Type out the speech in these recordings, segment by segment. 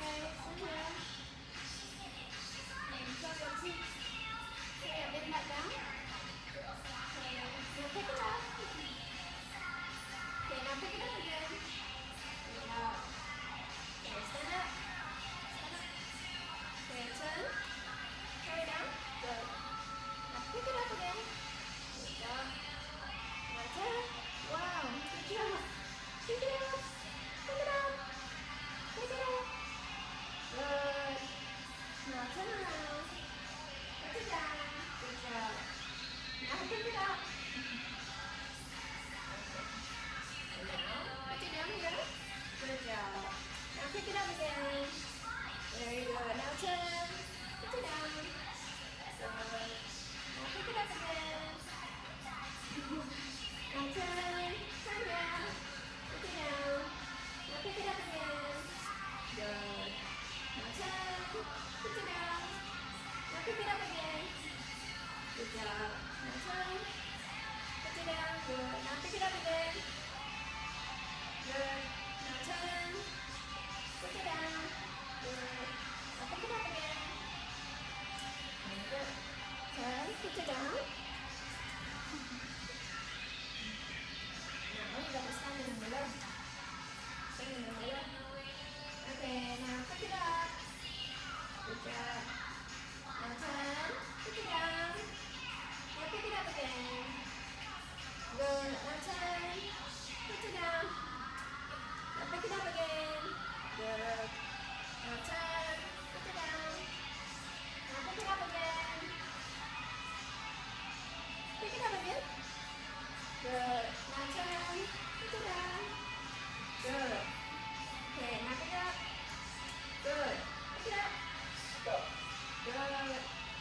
小朋友你是否有 turn. Put it down. Pick it up again. Put it down. Now pick it up again. Good. Now. Put it down. Now pick it up again. Good job. Put it down. Now you got to stand in the Good. Good. Okay, pick it up. Good. It up. Good.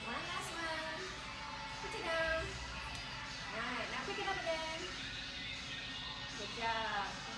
One last one. Put it down. Now pick it up again. Good job.